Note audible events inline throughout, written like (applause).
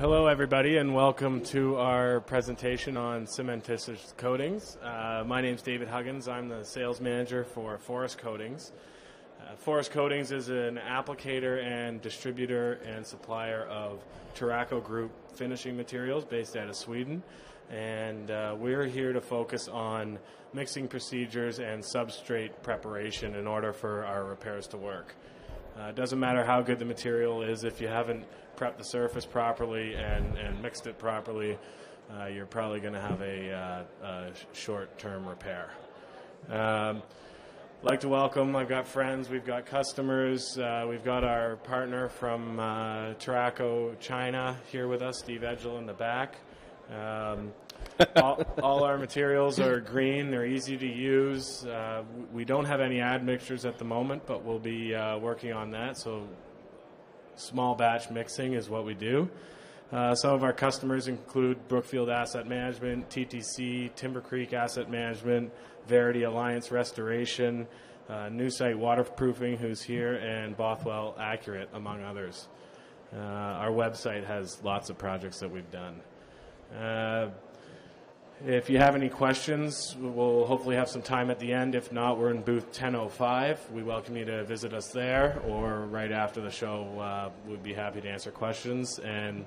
Hello, everybody, and welcome to our presentation on cementitious coatings. Uh, my name is David Huggins. I'm the sales manager for Forest Coatings. Uh, Forest Coatings is an applicator and distributor and supplier of Terraco Group finishing materials based out of Sweden. And uh, we're here to focus on mixing procedures and substrate preparation in order for our repairs to work. Uh, it doesn't matter how good the material is if you haven't prepped the surface properly and, and mixed it properly, uh, you're probably going to have a, uh, a short-term repair. Um, like to welcome. I've got friends, we've got customers, uh, we've got our partner from uh, Terraco China here with us, Steve Edgel in the back. Um, (laughs) all, all, our materials are green, they're easy to use. Uh, we don't have any admixtures at the moment, but we'll be uh, working on that. So, small batch mixing is what we do. Uh, some of our customers include Brookfield Asset Management, TTC, Timber Creek Asset Management, Verity Alliance Restoration, uh, New Site Waterproofing, who's here, and Bothwell Accurate, among others. Uh, our website has lots of projects that we've done. If you have any questions, we'll hopefully have some time at the end. If not, we're in booth 1005. We welcome you to visit us there, or right after the show, uh, we'd be happy to answer questions and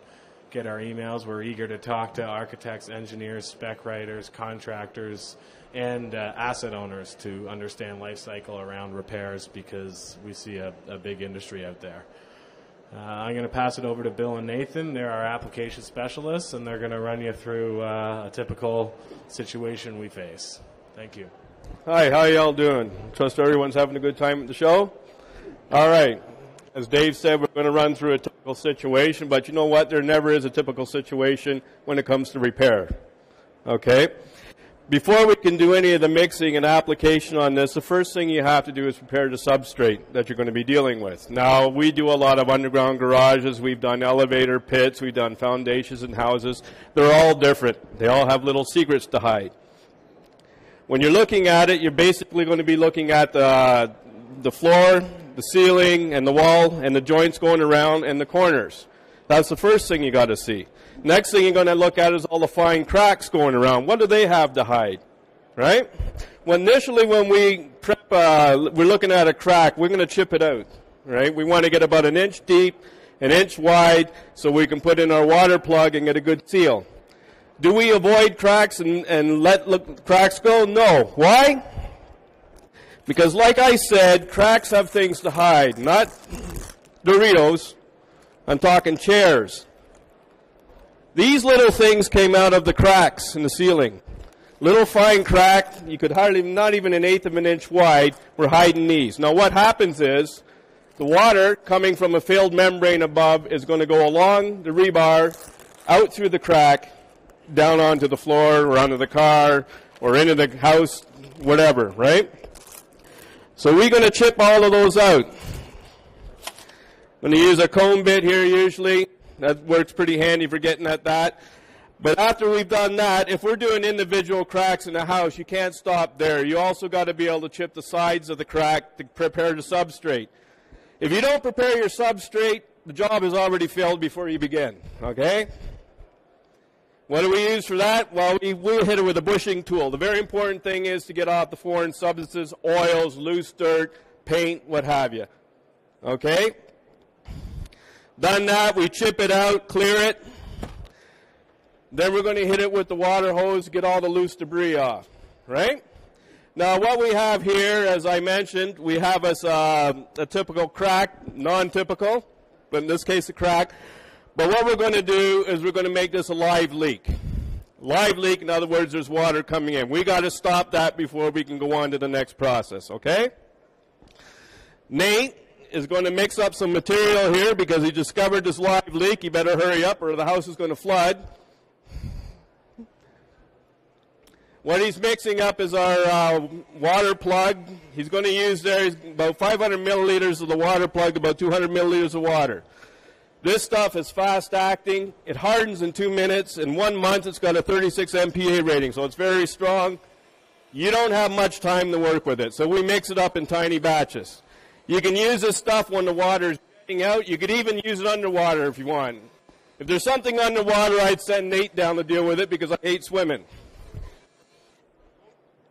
get our emails. We're eager to talk to architects, engineers, spec writers, contractors, and uh, asset owners to understand life cycle around repairs because we see a, a big industry out there. Uh, I'm going to pass it over to Bill and Nathan. They're our application specialists, and they're going to run you through uh, a typical situation we face. Thank you. Hi, how y'all doing? Trust everyone's having a good time at the show. All right. As Dave said, we're going to run through a typical situation, but you know what? There never is a typical situation when it comes to repair. Okay? Before we can do any of the mixing and application on this, the first thing you have to do is prepare the substrate that you're going to be dealing with. Now, we do a lot of underground garages. We've done elevator pits. We've done foundations and houses. They're all different. They all have little secrets to hide. When you're looking at it, you're basically going to be looking at the, the floor, the ceiling, and the wall, and the joints going around, and the corners. That's the first thing you got to see. Next thing you're going to look at is all the fine cracks going around. What do they have to hide? Right? Well, initially when we prep, uh, we're looking at a crack, we're going to chip it out. Right? We want to get about an inch deep, an inch wide, so we can put in our water plug and get a good seal. Do we avoid cracks and, and let look, cracks go? No. Why? Because like I said, cracks have things to hide, not Doritos. I'm talking chairs. These little things came out of the cracks in the ceiling. Little fine crack, you could hardly, not even an eighth of an inch wide, were hiding these. Now what happens is, the water coming from a failed membrane above is going to go along the rebar, out through the crack, down onto the floor, or onto the car, or into the house, whatever, right? So we're going to chip all of those out. I'm going to use a comb bit here usually. That works pretty handy for getting at that. But after we've done that, if we're doing individual cracks in a house, you can't stop there. You also got to be able to chip the sides of the crack to prepare the substrate. If you don't prepare your substrate, the job is already failed before you begin. Okay? What do we use for that? Well, we will hit it with a bushing tool. The very important thing is to get off the foreign substances, oils, loose dirt, paint, what have you. Okay? Done that, we chip it out, clear it. Then we're going to hit it with the water hose, get all the loose debris off, right? Now, what we have here, as I mentioned, we have a, uh, a typical crack, non-typical, but in this case a crack. But what we're going to do is we're going to make this a live leak. Live leak, in other words, there's water coming in. We got to stop that before we can go on to the next process, okay? Nate is going to mix up some material here because he discovered this live leak. He better hurry up or the house is going to flood. What he's mixing up is our uh, water plug. He's going to use there about 500 milliliters of the water plug, about 200 milliliters of water. This stuff is fast acting. It hardens in two minutes. In one month, it's got a 36 MPa rating, so it's very strong. You don't have much time to work with it, so we mix it up in tiny batches. You can use this stuff when the water is getting out. You could even use it underwater if you want. If there's something underwater, I'd send Nate down to deal with it because I hate swimming.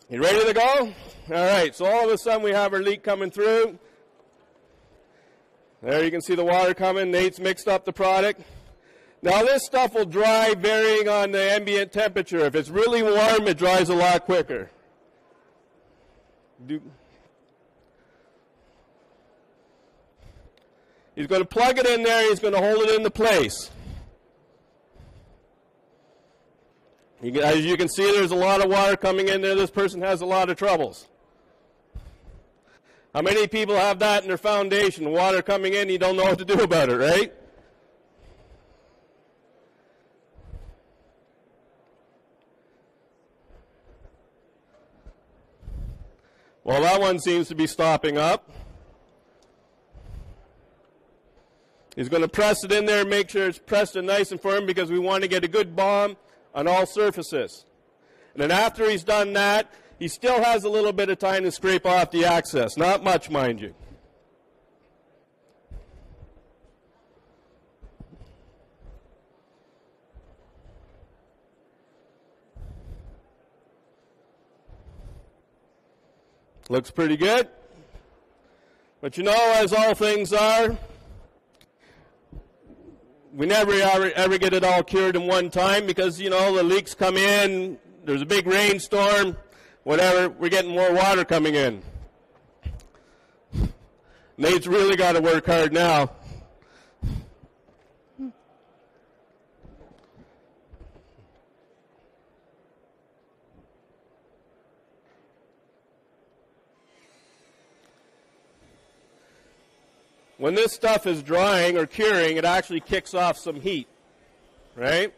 You ready to go? All right, so all of a sudden we have our leak coming through. There you can see the water coming. Nate's mixed up the product. Now this stuff will dry varying on the ambient temperature. If it's really warm, it dries a lot quicker. Do he's going to plug it in there. He's going to hold it into place. You, as you can see, there's a lot of water coming in there. This person has a lot of troubles. How many people have that in their foundation? Water coming in, you don't know what to do about it, right? Well, that one seems to be stopping up. He's going to press it in there, make sure it's pressed and nice and firm because we want to get a good bomb on all surfaces. And then after he's done that, he still has a little bit of time to scrape off the access. Not much, mind you. Looks pretty good. But you know, as all things are, we never ever, get it all cured in one time because, you know, the leaks come in, there's a big rainstorm, whatever, we're getting more water coming in. (sighs) Nate's really got to work hard now. When this stuff is drying or curing, it actually kicks off some heat, right?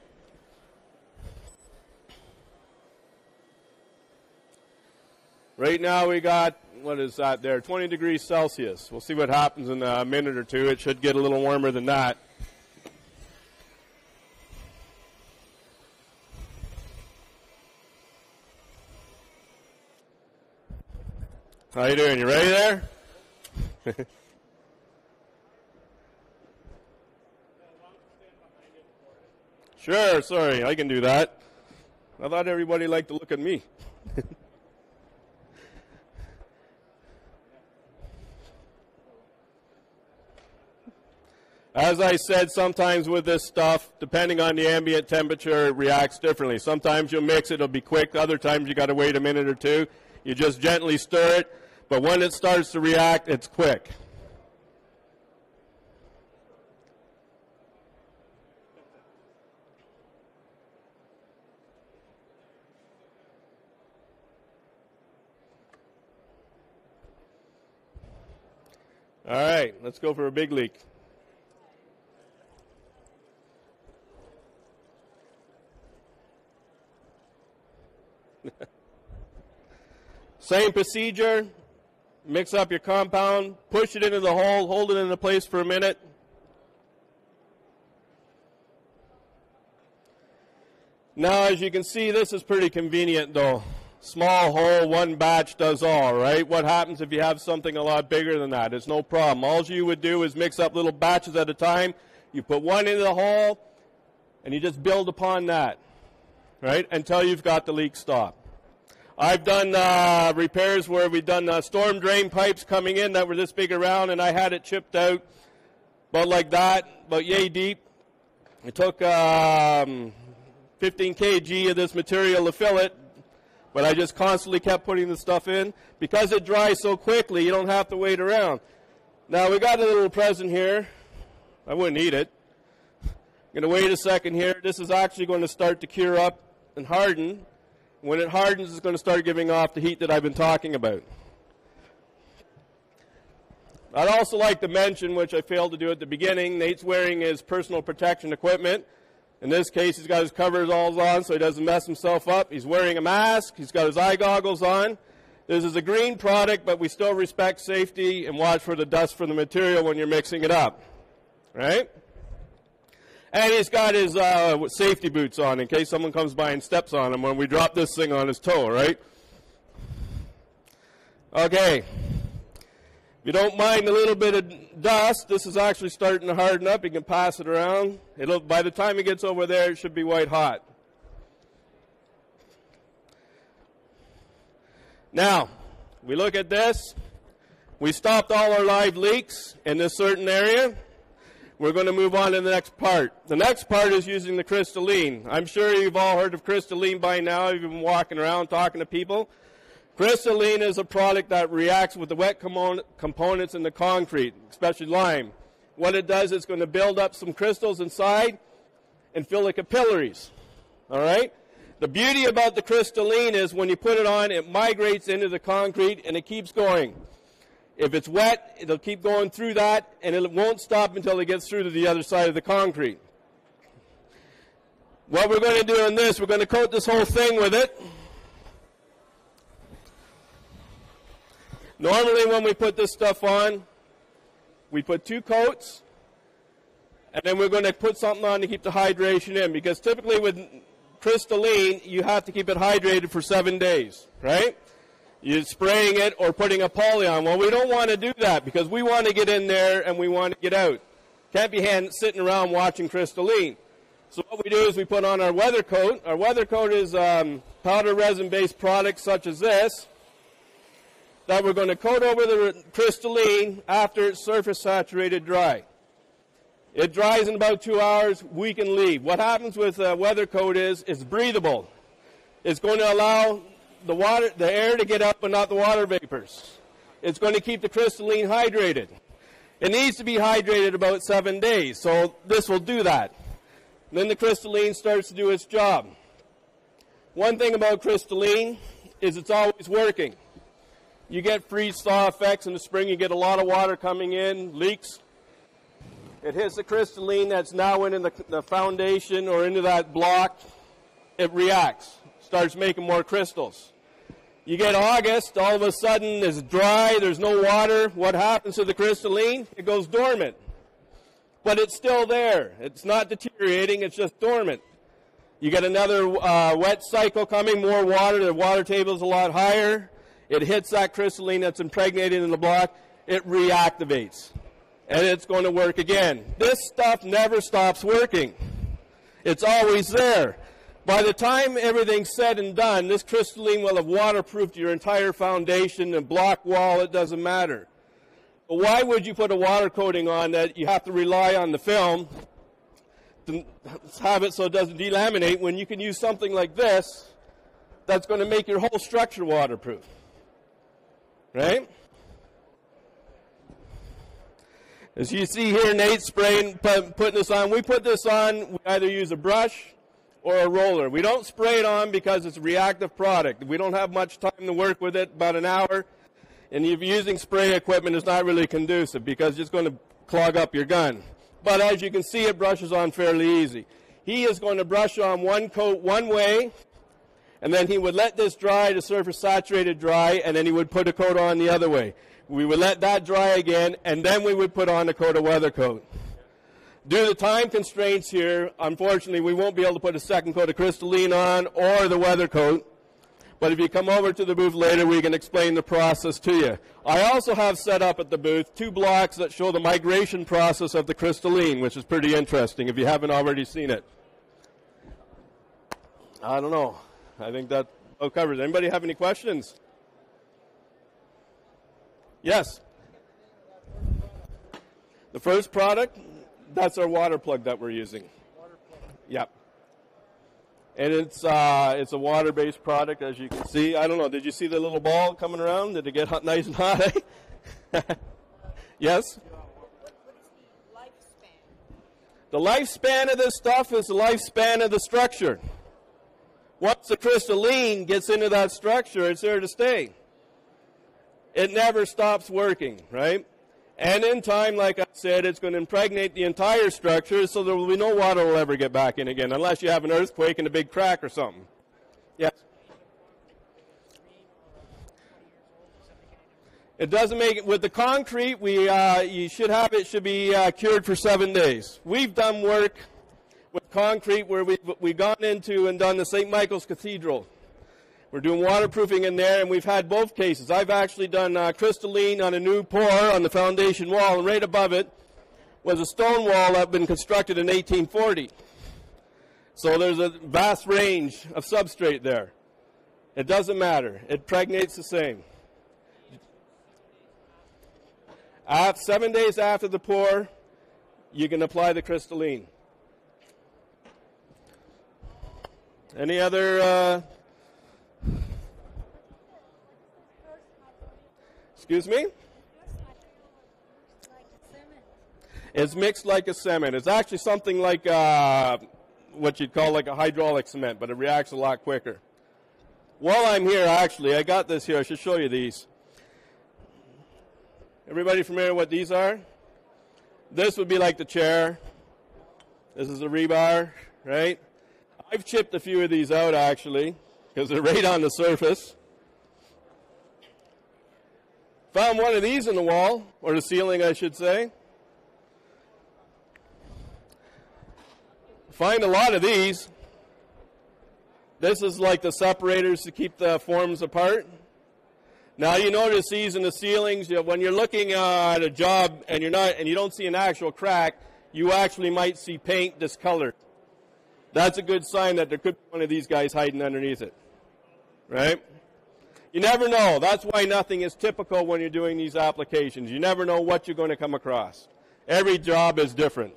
Right now we got, what is that there, 20 degrees Celsius. We'll see what happens in a minute or two. It should get a little warmer than that. How you doing? You ready there? (laughs) Sure, sorry, I can do that. I thought everybody liked to look at me. (laughs) As I said, sometimes with this stuff, depending on the ambient temperature, it reacts differently. Sometimes you'll mix it, it'll be quick. Other times you got to wait a minute or two. You just gently stir it, but when it starts to react, it's quick. All right, let's go for a big leak. (laughs) Same procedure. Mix up your compound, push it into the hole, hold it into place for a minute. Now, as you can see, this is pretty convenient though small hole, one batch does all, right? What happens if you have something a lot bigger than that? It's no problem. All you would do is mix up little batches at a time. You put one into the hole, and you just build upon that, right? Until you've got the leak stopped. I've done uh, repairs where we've done uh, storm drain pipes coming in that were this big around, and I had it chipped out about like that, about yay deep. It took um, 15 kg of this material to fill it, but I just constantly kept putting the stuff in. Because it dries so quickly, you don't have to wait around. Now, we got a little present here. I wouldn't eat it. I'm going to wait a second here. This is actually going to start to cure up and harden. When it hardens, it's going to start giving off the heat that I've been talking about. I'd also like to mention, which I failed to do at the beginning, Nate's wearing his personal protection equipment. In this case, he's got his covers all on so he doesn't mess himself up. He's wearing a mask. He's got his eye goggles on. This is a green product, but we still respect safety and watch for the dust from the material when you're mixing it up. Right? And he's got his uh, safety boots on in case someone comes by and steps on him when we drop this thing on his toe, right? Okay. If you don't mind a little bit of dust, this is actually starting to harden up. You can pass it around. It'll, by the time it gets over there, it should be white hot. Now, we look at this. We stopped all our live leaks in this certain area. We're going to move on to the next part. The next part is using the crystalline. I'm sure you've all heard of crystalline by now. You've been walking around talking to people. Crystalline is a product that reacts with the wet components in the concrete, especially lime. What it does is it's going to build up some crystals inside and fill the capillaries. All right? The beauty about the crystalline is when you put it on, it migrates into the concrete and it keeps going. If it's wet, it'll keep going through that and it won't stop until it gets through to the other side of the concrete. What we're going to do in this, we're going to coat this whole thing with it. Normally, when we put this stuff on, we put two coats, and then we're going to put something on to keep the hydration in. Because typically with crystalline, you have to keep it hydrated for seven days, right? You're spraying it or putting a poly on. Well, we don't want to do that because we want to get in there and we want to get out. Can't be hand, sitting around watching crystalline. So what we do is we put on our weather coat. Our weather coat is um, powder resin based products such as this that we're going to coat over the crystalline after it's surface saturated dry. It dries in about two hours. We can leave. What happens with a weather coat is it's breathable. It's going to allow the water, the air to get up, but not the water vapors. It's going to keep the crystalline hydrated. It needs to be hydrated about seven days, so this will do that. then the crystalline starts to do its job. One thing about crystalline is it's always working. You get freeze thaw effects in the spring. You get a lot of water coming in, leaks. It hits the crystalline that's now in the, the foundation or into that block. It reacts, starts making more crystals. You get August, all of a sudden it's dry, there's no water. What happens to the crystalline? It goes dormant. But it's still there. It's not deteriorating, it's just dormant. You get another uh, wet cycle coming, more water, the water table is a lot higher. It hits that crystalline that's impregnated in the block, it reactivates. And it's going to work again. This stuff never stops working. It's always there. By the time everything's said and done, this crystalline will have waterproofed your entire foundation and block wall, it doesn't matter. But why would you put a water coating on that you have to rely on the film to have it so it doesn't delaminate when you can use something like this that's going to make your whole structure waterproof? Right? As you see here, Nate spraying, putting this on. We put this on, we either use a brush or a roller. We don't spray it on because it's a reactive product. We don't have much time to work with it, about an hour. And if you're using spray equipment, it's not really conducive because it's going to clog up your gun. But as you can see, it brushes on fairly easy. He is going to brush on one coat one way, and then he would let this dry, the surface saturated dry, and then he would put a coat on the other way. We would let that dry again, and then we would put on a coat of weather coat. Due to time constraints here, unfortunately, we won't be able to put a second coat of crystalline on or the weather coat. But if you come over to the booth later, we can explain the process to you. I also have set up at the booth two blocks that show the migration process of the crystalline, which is pretty interesting if you haven't already seen it. I don't know. I think that covers. Anybody have any questions? Yes. The first product, that's our water plug that we're using. Yep. And it's uh, it's a water-based product, as you can see. I don't know. Did you see the little ball coming around? Did it get hot, nice and hot? (laughs) yes. The lifespan of this stuff is the lifespan of the structure. Once the crystalline gets into that structure, it's there to stay. It never stops working, right? And in time, like I said, it's going to impregnate the entire structure so there will be no water will ever get back in again unless you have an earthquake and a big crack or something. Yes? It doesn't make it with the concrete. We uh, you should have it should be uh, cured for seven days. We've done work with concrete where we've, we've gone into and done the St. Michael's Cathedral. We're doing waterproofing in there, and we've had both cases. I've actually done uh, crystalline on a new pour on the foundation wall, and right above it was a stone wall that had been constructed in 1840. So there's a vast range of substrate there. It doesn't matter. It pregnates the same. After, seven days after the pour, you can apply the crystalline. Any other uh, Excuse me? It's mixed like a cement. It's actually something like uh, what you'd call like a hydraulic cement, but it reacts a lot quicker. While I'm here, actually, I got this here. I should show you these. Everybody familiar what these are? This would be like the chair. This is the rebar, right? I've chipped a few of these out actually because they're right on the surface. Found one of these in the wall, or the ceiling, I should say. Find a lot of these. This is like the separators to keep the forms apart. Now you notice these in the ceilings. When you're looking at a job and you're not, and you don't see an actual crack, you actually might see paint discolored. That's a good sign that there could be one of these guys hiding underneath it, right? You never know. That's why nothing is typical when you're doing these applications. You never know what you're going to come across. Every job is different.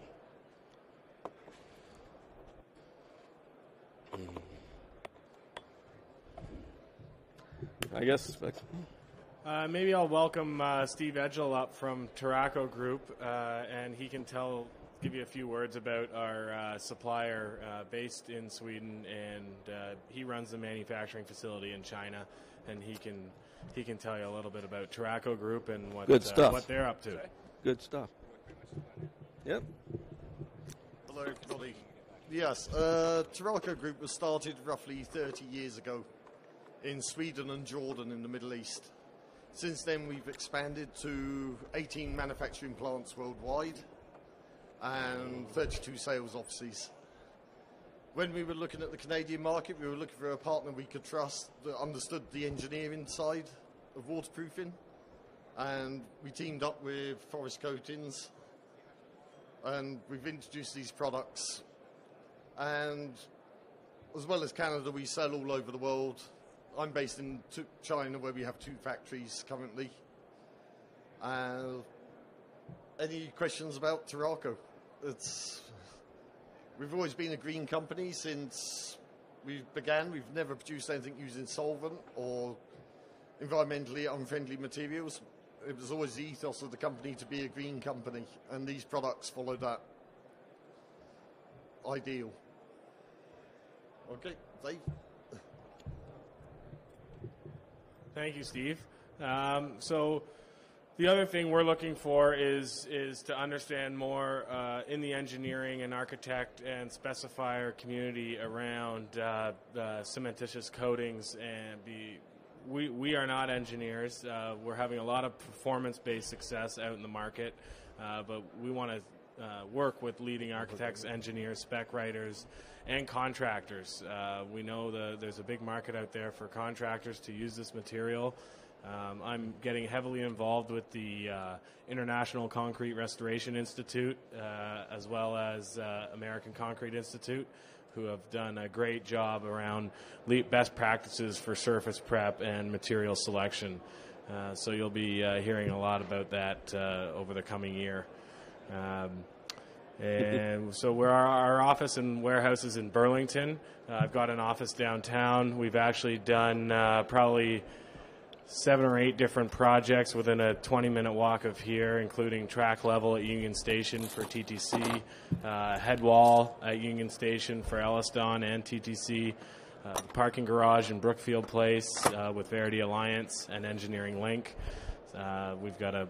I guess. Uh, maybe I'll welcome uh, Steve Edgel up from Terraco Group, uh, and he can tell, give you a few words about our uh, supplier uh, based in Sweden, and uh, he runs the manufacturing facility in China and he can he can tell you a little bit about Terraco Group and what Good stuff. what they're up to. Good stuff. Yep. Hello, everybody. Yes, uh, Terraco Group was started roughly 30 years ago in Sweden and Jordan in the Middle East. Since then, we've expanded to 18 manufacturing plants worldwide and 32 sales offices when we were looking at the Canadian market, we were looking for a partner we could trust that understood the engineering side of waterproofing. And we teamed up with Forest Coatings and we've introduced these products. And as well as Canada, we sell all over the world. I'm based in China where we have two factories currently. Uh, any questions about Terraco? It's We've always been a green company since we began. We've never produced anything using solvent or environmentally unfriendly materials. It was always the ethos of the company to be a green company, and these products follow that ideal. Okay, Dave. Thank you, Steve. Um, so the other thing we're looking for is is to understand more uh, in the engineering and architect and specifier community around uh, cementitious coatings and be. We, we are not engineers. Uh, we're having a lot of performance based success out in the market, uh, but we want to uh, work with leading architects, engineers, spec writers, and contractors. Uh, we know the, there's a big market out there for contractors to use this material. Um, I'm getting heavily involved with the uh, International Concrete Restoration Institute uh, as well as uh, American Concrete Institute, who have done a great job around best practices for surface prep and material selection. Uh, so you'll be uh, hearing a lot about that uh, over the coming year. Um, and so we're our, our, office and warehouse is in Burlington. I've got an office downtown. We've actually done probably seven or eight different projects within a 20 minute walk of here, including track level at Union Station for TTC, uh, head wall at Union Station for EllisDon and TTC, uh, parking garage in Brookfield Place uh, with Verity Alliance and Engineering Link. Uh, we've got a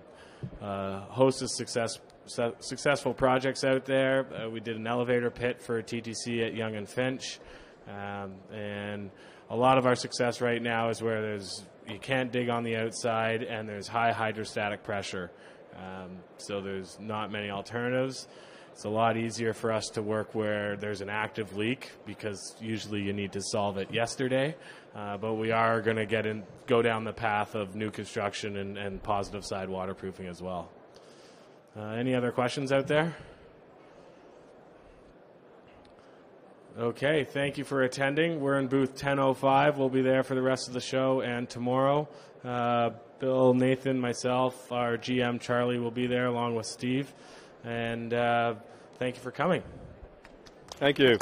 host of success, su- successful projects out there. Uh, we did an elevator pit for TTC at Yonge and Finch. Um, and a lot of our success right now is where there's you can't dig on the outside, and there's high hydrostatic pressure. Um, so there's not many alternatives. It's a lot easier for us to work where there's an active leak because usually you need to solve it yesterday. Uh, but we are going to get in, go down the path of new construction and, and positive side waterproofing as well. Uh, any other questions out there? Okay, thank you for attending. We're in booth 1005. We'll be there for the rest of the show and tomorrow. Uh, Bill, Nathan, myself, our GM Charlie will be there along with Steve. And uh, thank you for coming. Thank you.